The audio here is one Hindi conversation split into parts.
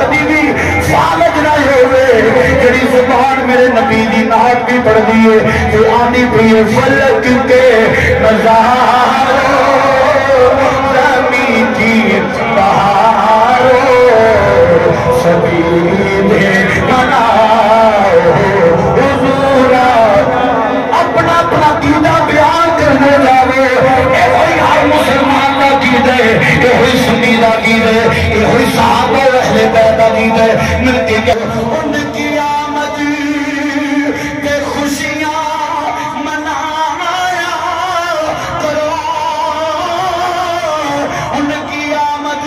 कभी भी सालक ना होवे जड़ी ज़ुबान मेरे नबी दी नाक भी पढ़ दिए ते आनी प्रिय फलक के नजारो। नमी की सभी अपना अपना कीदा बयान मुसलमान का है का है साहब अहले बैत का गीत है मिलके क्या उनकी आमद के खुशियां मनाया करो उनकी आमद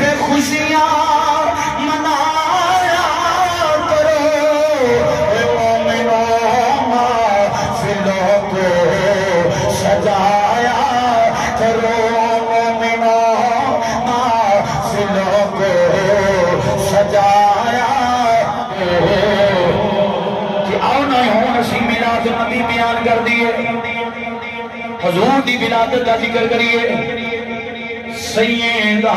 पे खुशियां मनाया करो ए मोमिनों महफिलों मिलाद बयान कर दिए। हजूर की विलादत का ज़िक्र करिए। सैयदा